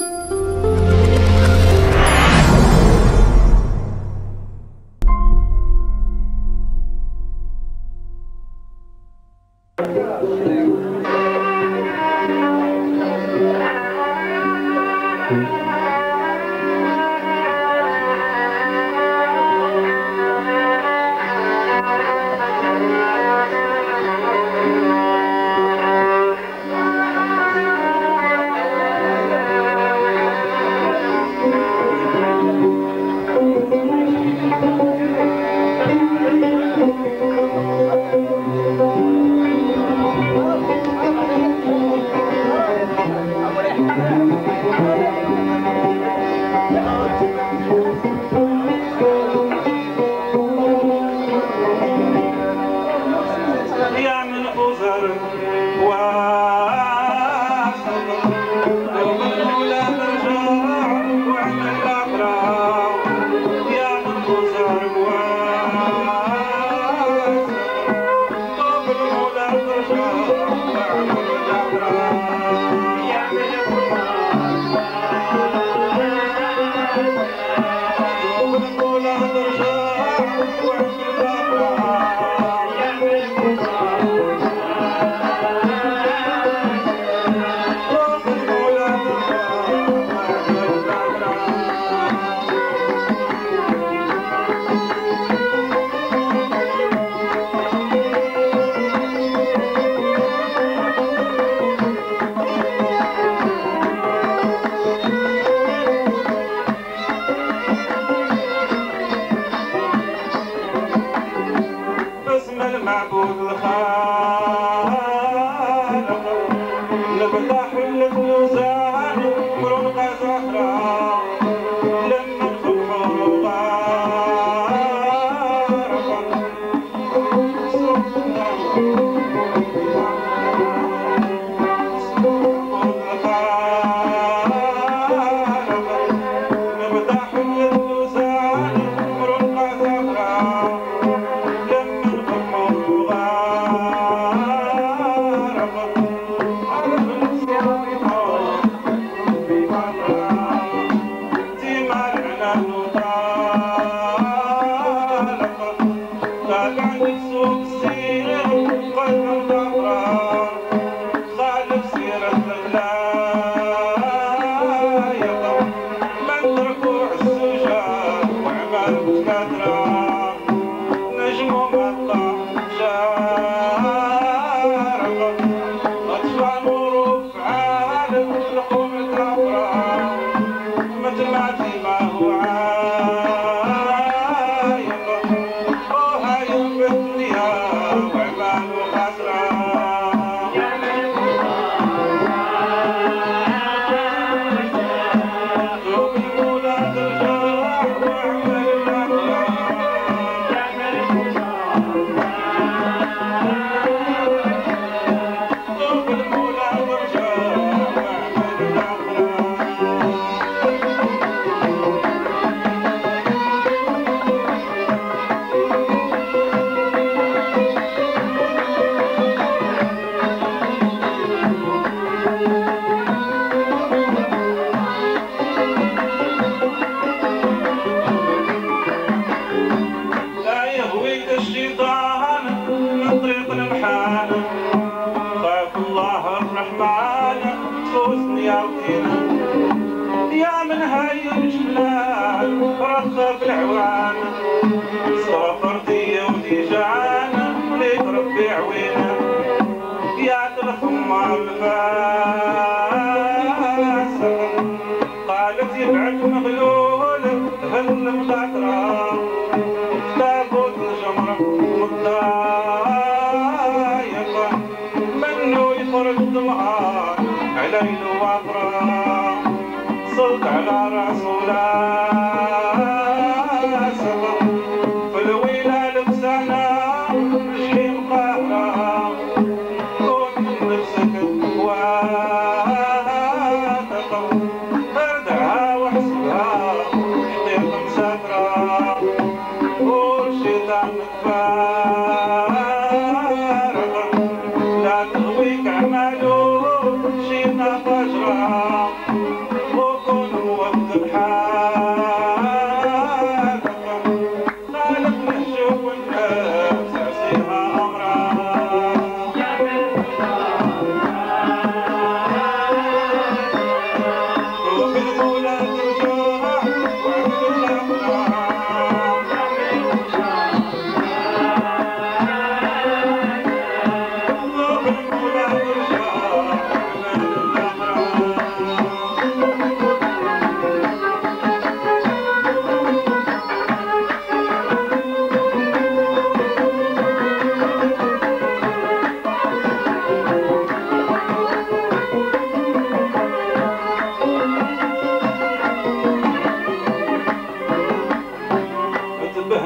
you لفتح النسل ساعد مرون قزحنا والمحال خاف طيب الله الرحمن فوزن يعطينا يا من هاي الجلال رخف العوان صرف ارضية جعانة ليك ربي عوينا يا الخمار الفاسق قالت يبعد مغلول هل مخاطرات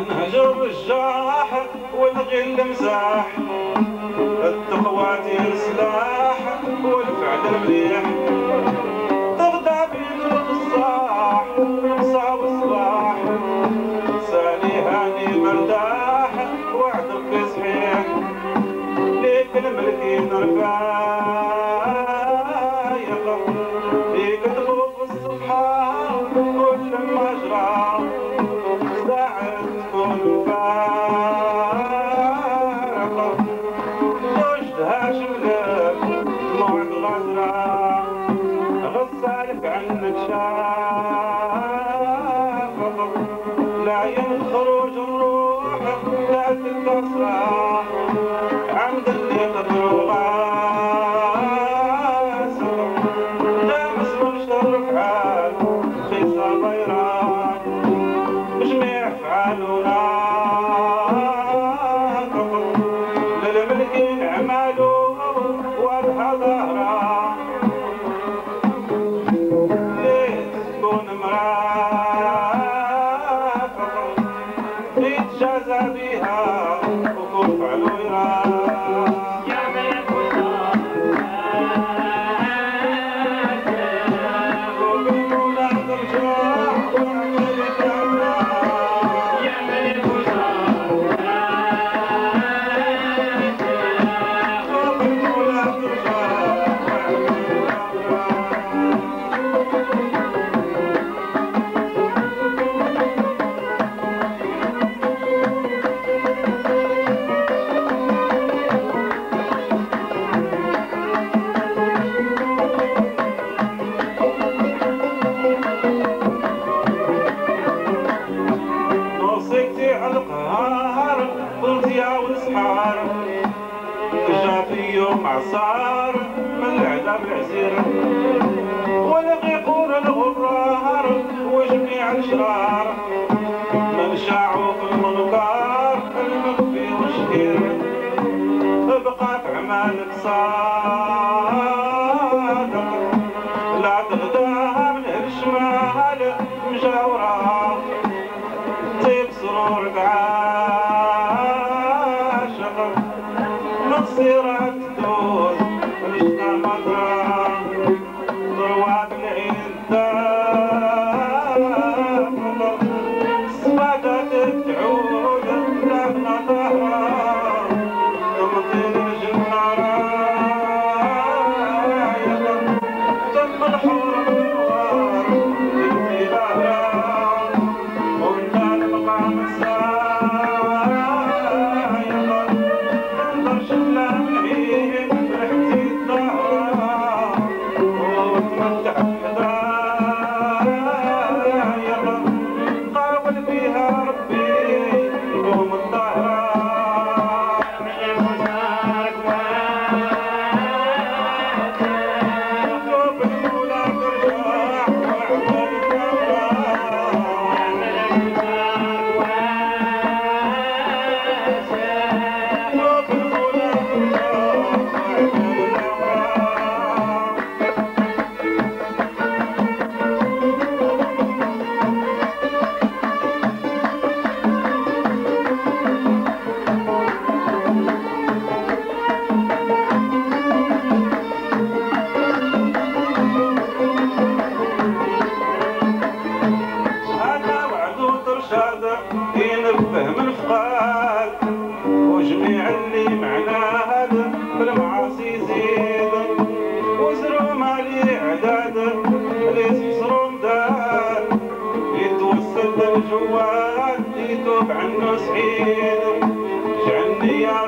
نهجر بالجاح والغل مزاح التقوى ديال سلاح والفعل مليح. تغدى بين القصاح صعب الصباح. سالي هاني مرتاح وعد صحيح ليك الملك نرفاح العصار بالعلا بعزير والغيقور الغبار وجميع الشرار من شاعوا في المنكر المخفي والشهير. ابقى في عمالك صار علي معناها بالمعاصي زيد. وزروا مالي إعداد يتوسل للجوال يتوب عنه سعيد. جعلني يا